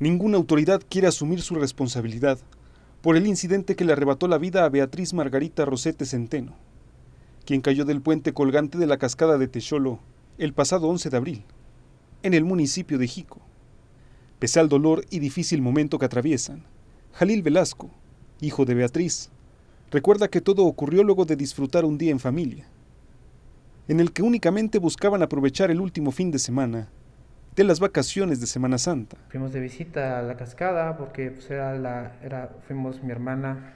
Ninguna autoridad quiere asumir su responsabilidad por el incidente que le arrebató la vida a Beatriz Margarita Rosete Centeno, quien cayó del puente colgante de la cascada de Techolo el pasado 11 de abril, en el municipio de Jico. Pese al dolor y difícil momento que atraviesan, Jalil Velasco, hijo de Beatriz, recuerda que todo ocurrió luego de disfrutar un día en familia, en el que únicamente buscaban aprovechar el último fin de semana de las vacaciones de Semana Santa. Fuimos de visita a la cascada porque pues, era la, era, fuimos mi hermana,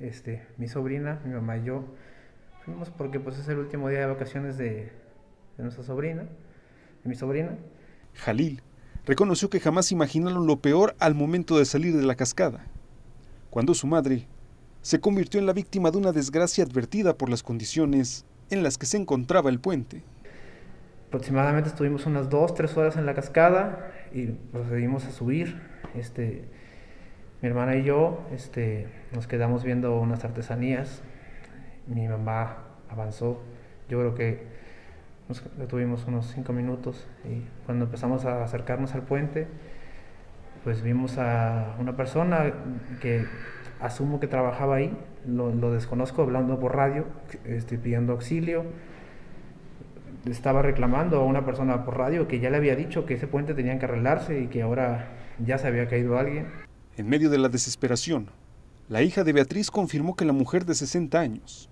este, mi sobrina, mi mamá y yo. Fuimos porque pues es el último día de vacaciones de, de nuestra sobrina, de mi sobrina. Jalil reconoció que jamás imaginaron lo peor al momento de salir de la cascada, cuando su madre se convirtió en la víctima de una desgracia advertida por las condiciones en las que se encontraba el puente. Aproximadamente estuvimos unas dos, tres horas en la cascada y procedimos a subir. Este, mi hermana y yo este, nos quedamos viendo unas artesanías. Mi mamá avanzó. Yo creo que nos detuvimos unos cinco minutos y cuando empezamos a acercarnos al puente, pues vimos a una persona que asumo que trabajaba ahí, lo, lo desconozco, hablando por radio, este, pidiendo auxilio estaba reclamando a una persona por radio que ya le había dicho que ese puente tenían que arreglarse y que ahora ya se había caído alguien. En medio de la desesperación, la hija de Beatriz confirmó que la mujer de 60 años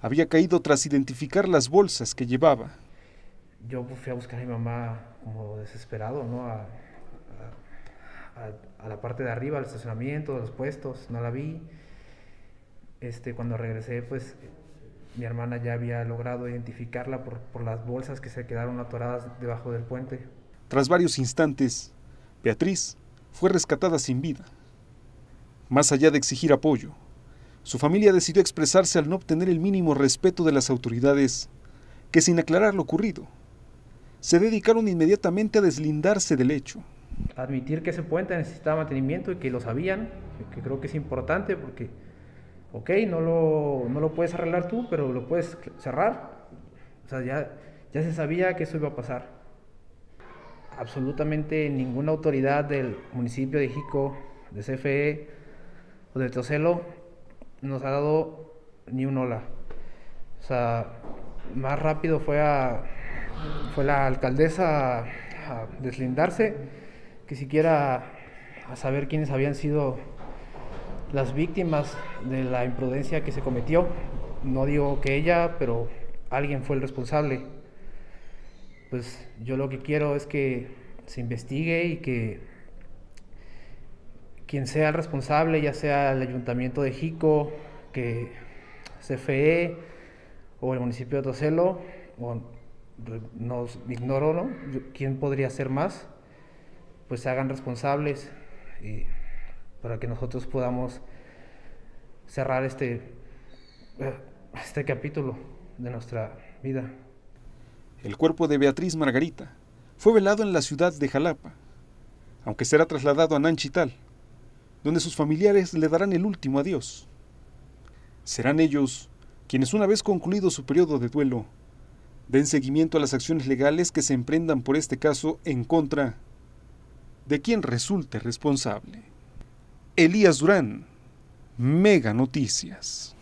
había caído tras identificar las bolsas que llevaba. Yo fui a buscar a mi mamá como desesperado, ¿no? A, a, a la parte de arriba, al estacionamiento, a los puestos, no la vi. Este, cuando regresé, pues mi hermana ya había logrado identificarla por, por, las bolsas que se quedaron atoradas debajo del puente. Tras varios instantes, Beatriz fue rescatada sin vida. Más allá de exigir apoyo, su familia decidió expresarse al no obtener el mínimo respeto de las autoridades, que sin aclarar lo ocurrido, se dedicaron inmediatamente a deslindarse del hecho. Admitir que ese puente necesitaba mantenimiento y que lo sabían, que creo que es importante porque ok, no lo, no lo puedes arreglar tú, pero lo puedes cerrar. O sea, ya, ya se sabía que eso iba a pasar. Absolutamente ninguna autoridad del municipio de Jico, de CFE o de Tocelo nos ha dado ni un hola. O sea, más rápido fue, fue la alcaldesa a deslindarse que siquiera a saber quiénes habían sido las víctimas de la imprudencia que se cometió. No digo que ella, pero alguien fue el responsable. Pues yo lo que quiero es que se investigue y que quien sea el responsable, ya sea el ayuntamiento de Jico, que CFE o el municipio de Tocelo, o nos ignoro, ¿no? ¿Quién podría ser más? Pues se hagan responsables. Y para que nosotros podamos cerrar este, este capítulo de nuestra vida. El cuerpo de Beatriz Margarita fue velado en la ciudad de Jalapa, aunque será trasladado a Nanchital, donde sus familiares le darán el último adiós. Serán ellos quienes, una vez concluido su periodo de duelo, den seguimiento a las acciones legales que se emprendan por este caso en contra de quien resulte responsable. Elías Durán, Mega Noticias.